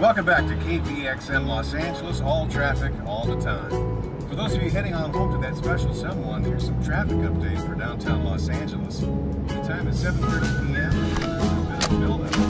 Welcome back to KPXM Los Angeles, all traffic, all the time. For those of you heading on home to that special someone, here's some traffic update for downtown Los Angeles. The time is 7.30 p.m.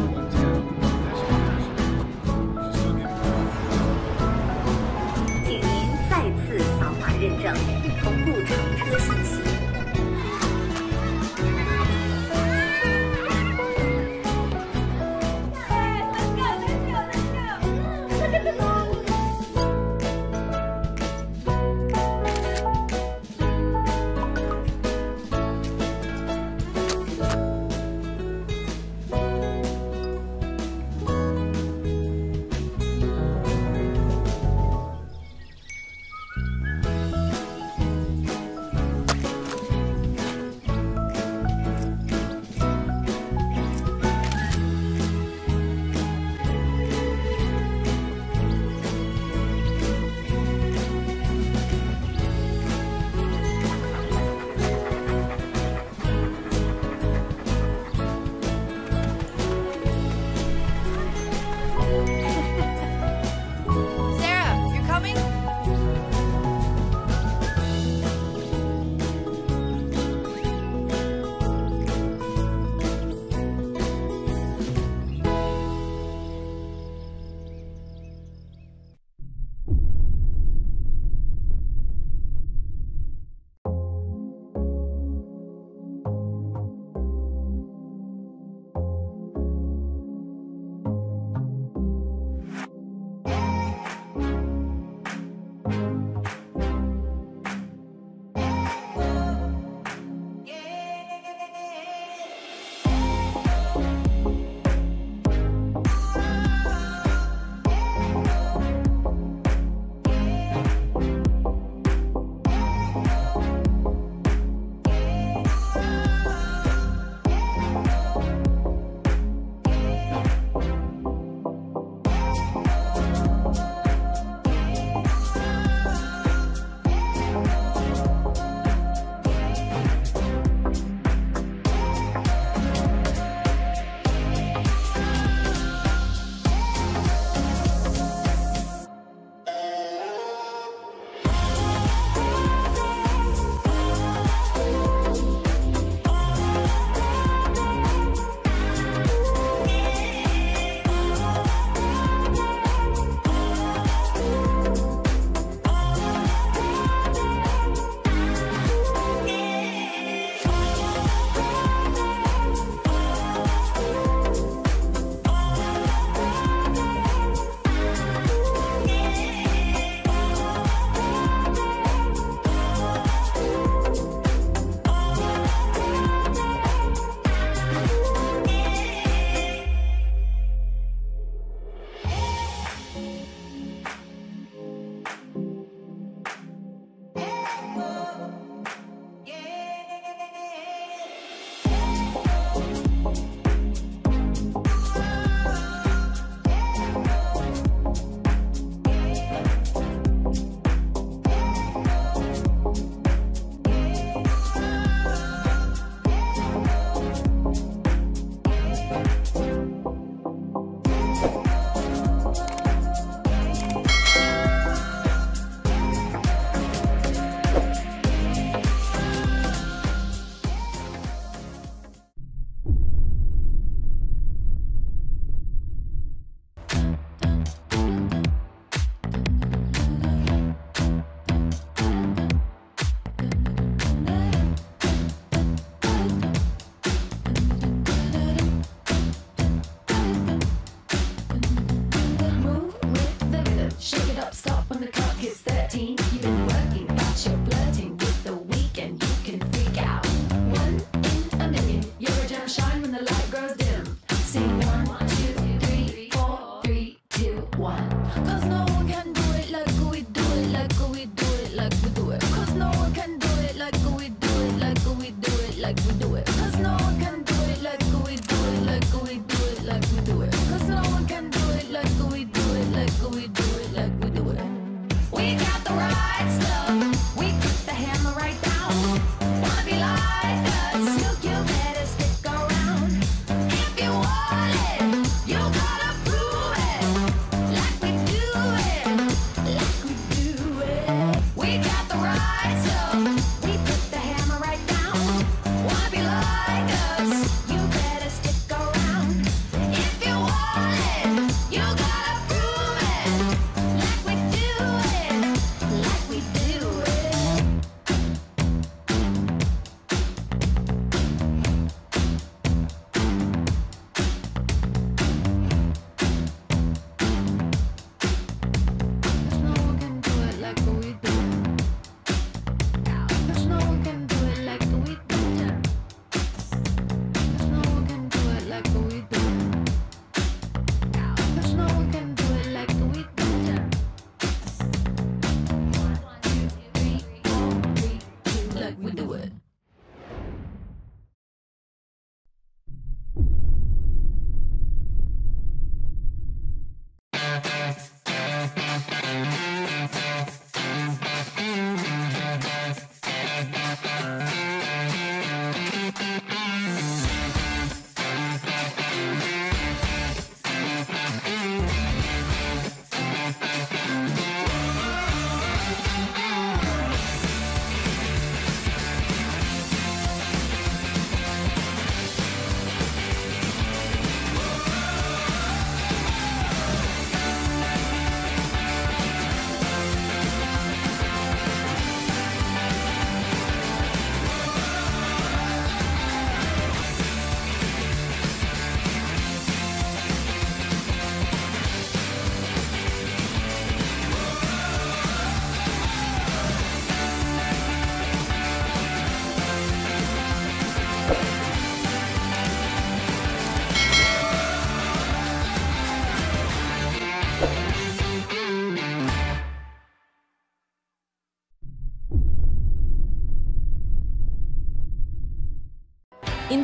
Buckets 13.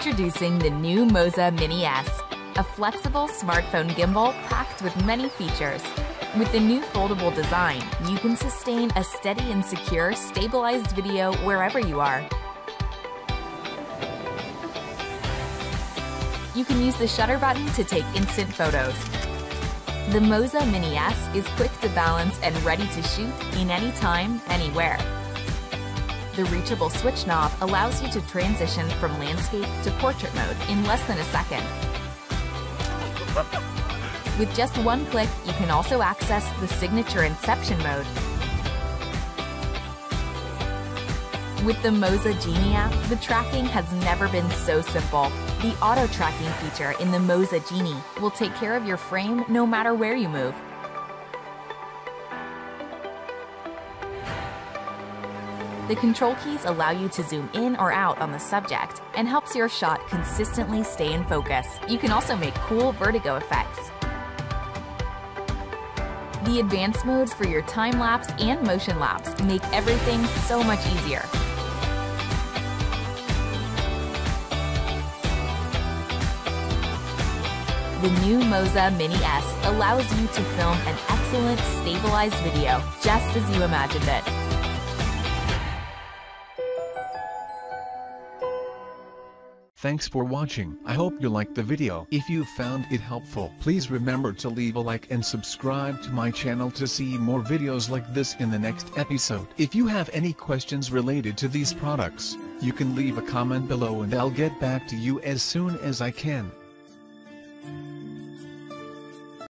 Introducing the new Moza Mini S, a flexible smartphone gimbal packed with many features. With the new foldable design, you can sustain a steady and secure stabilized video wherever you are. You can use the shutter button to take instant photos. The Moza Mini S is quick to balance and ready to shoot in any time, anywhere. The reachable switch knob allows you to transition from landscape to portrait mode in less than a second. With just one click, you can also access the signature inception mode. With the Moza Genie app, the tracking has never been so simple. The auto tracking feature in the Moza Genie will take care of your frame no matter where you move. The control keys allow you to zoom in or out on the subject and helps your shot consistently stay in focus. You can also make cool vertigo effects. The advanced modes for your time lapse and motion lapse make everything so much easier. The new Moza Mini S allows you to film an excellent stabilized video just as you imagined it. Thanks for watching. I hope you liked the video. If you found it helpful, please remember to leave a like and subscribe to my channel to see more videos like this in the next episode. If you have any questions related to these products, you can leave a comment below and I'll get back to you as soon as I can.